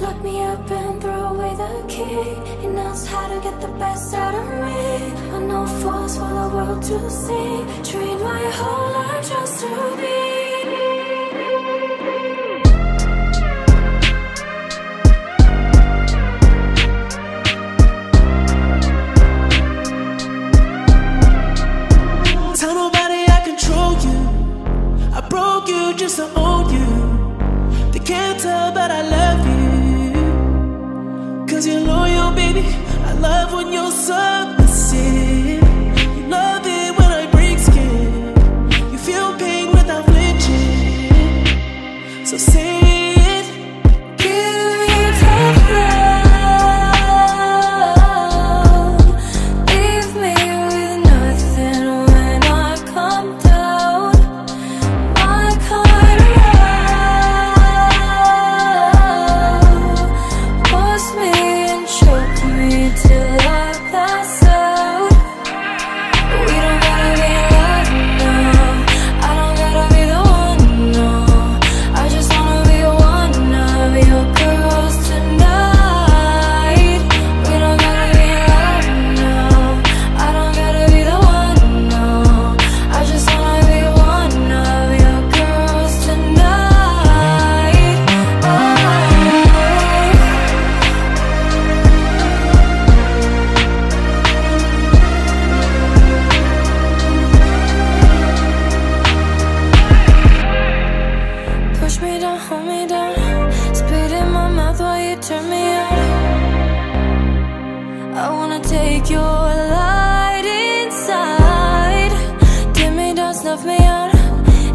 Lock me up and throw away the key. He knows how to get the best out of me. I know force for the world to see. Train my whole life just to be. when you're sad.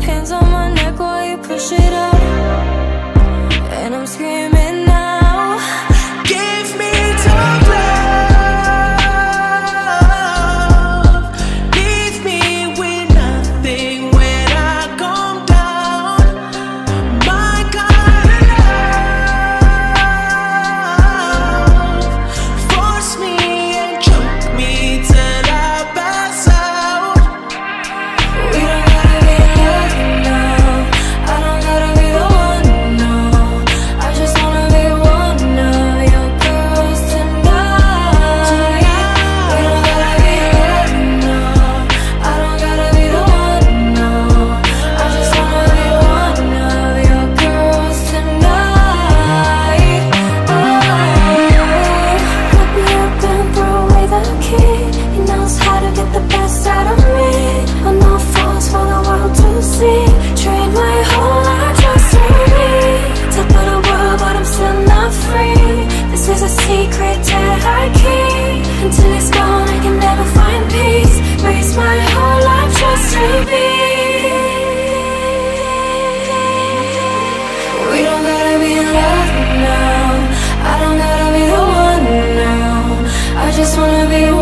Hands on my neck while you push it up. And I'm screaming now. just wanna be